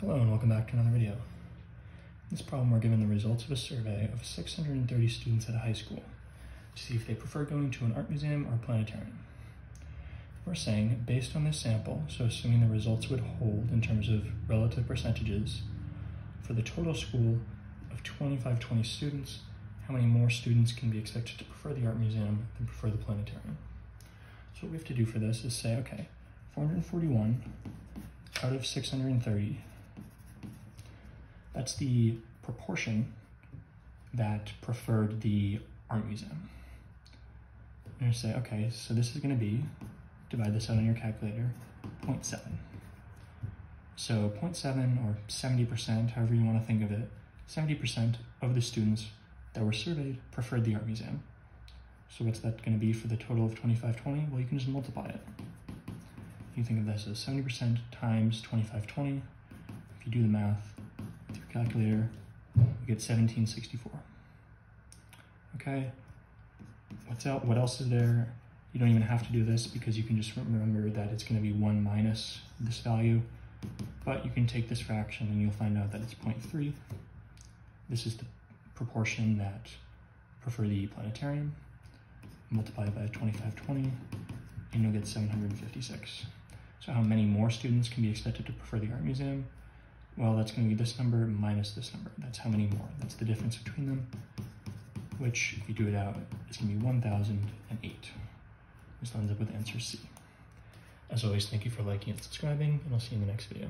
Hello and welcome back to another video. In this problem we're given the results of a survey of 630 students at a high school to see if they prefer going to an art museum or planetarium. We're saying, based on this sample, so assuming the results would hold in terms of relative percentages, for the total school of 2520 students, how many more students can be expected to prefer the art museum than prefer the planetarium? So what we have to do for this is say, okay, 441 out of 630 that's the proportion that preferred the art museum. Gonna say, okay, so this is gonna be, divide this out on your calculator, 0.7. So 0.7 or 70%, however you wanna think of it, 70% of the students that were surveyed preferred the art museum. So what's that gonna be for the total of 2520? Well, you can just multiply it. You think of this as 70% times 2520. If you do the math, calculator, you get 1764. Okay, what's out? What else is there? You don't even have to do this because you can just remember that it's going to be 1 minus this value. But you can take this fraction and you'll find out that it's 0.3. This is the proportion that prefer the planetarium. Multiply by 2520 and you'll get 756. So how many more students can be expected to prefer the art museum? Well, that's going to be this number minus this number. That's how many more. That's the difference between them, which, if you do it out, is to be 1008. This ends up with answer C. As always, thank you for liking and subscribing, and I'll see you in the next video.